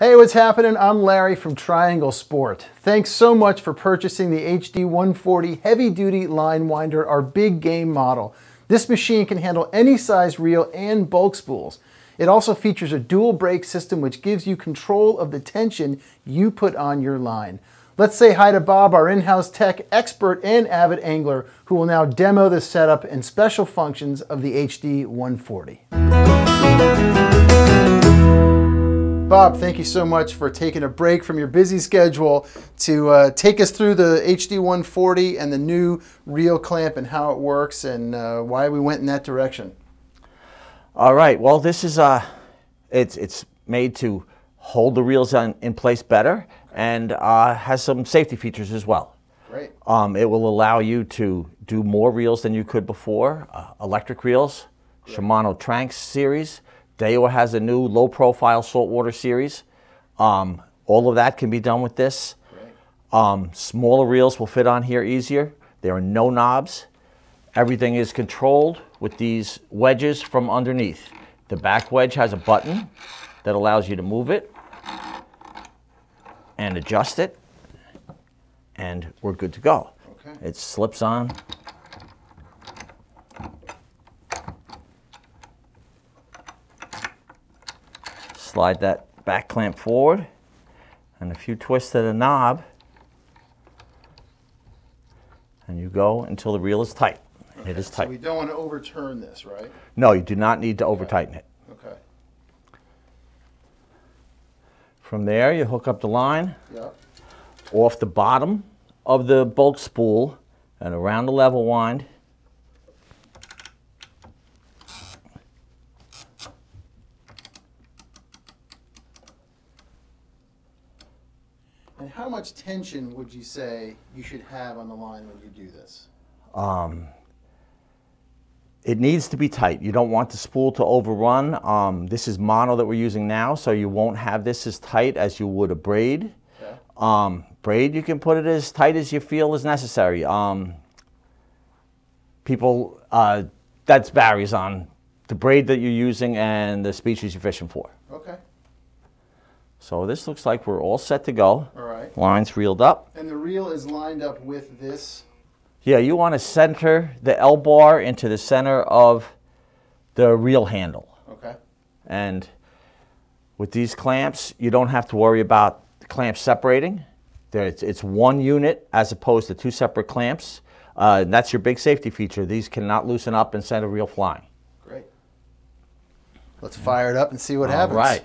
Hey, what's happening? I'm Larry from Triangle Sport. Thanks so much for purchasing the HD 140 Heavy Duty Line Winder, our big game model. This machine can handle any size reel and bulk spools. It also features a dual brake system which gives you control of the tension you put on your line. Let's say hi to Bob, our in-house tech expert and avid angler, who will now demo the setup and special functions of the HD 140. Bob, thank you so much for taking a break from your busy schedule to uh, take us through the HD 140 and the new reel clamp and how it works and uh, why we went in that direction. All right, well this is, uh, it's, it's made to hold the reels on, in place better and uh, has some safety features as well. Great. Um, it will allow you to do more reels than you could before. Uh, electric reels, Great. Shimano Tranx series. Daiwa has a new low profile saltwater series. Um, all of that can be done with this. Um, smaller reels will fit on here easier. There are no knobs. Everything is controlled with these wedges from underneath. The back wedge has a button that allows you to move it and adjust it, and we're good to go. Okay. It slips on. Slide that back clamp forward, and a few twists of the knob, and you go until the reel is tight. Okay. It is tight. So we don't want to overturn this, right? No, you do not need to over tighten it. Okay. From there, you hook up the line yep. off the bottom of the bulk spool and around the level wind. And how much tension would you say you should have on the line when you do this? Um, it needs to be tight. You don't want the spool to overrun. Um, this is mono that we're using now, so you won't have this as tight as you would a braid. Um, braid, you can put it as tight as you feel is necessary. Um, people, uh, that varies on the braid that you're using and the species you're fishing for. So this looks like we're all set to go. All right. Lines reeled up. And the reel is lined up with this yeah, you want to center the L bar into the center of the reel handle. Okay. And with these clamps, you don't have to worry about the clamps separating. It's, it's one unit as opposed to two separate clamps. Uh, that's your big safety feature. These cannot loosen up and send a reel flying. Great. Let's fire it up and see what All happens. Right.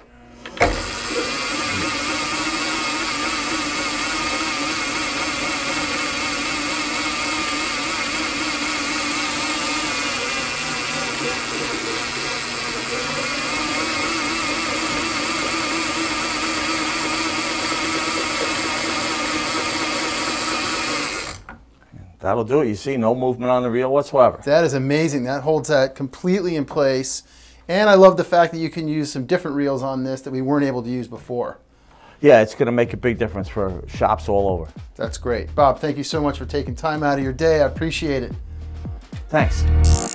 That'll do it. You see, no movement on the reel whatsoever. That is amazing. That holds that completely in place. And I love the fact that you can use some different reels on this that we weren't able to use before. Yeah, it's going to make a big difference for shops all over. That's great. Bob, thank you so much for taking time out of your day. I appreciate it. Thanks.